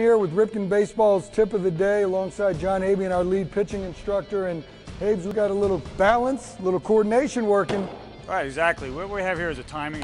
Here with Ripken Baseball's tip of the day alongside John Habyan, our lead pitching instructor. And Habes, we got a little balance, a little coordination working. Right, exactly. What we have here is a timing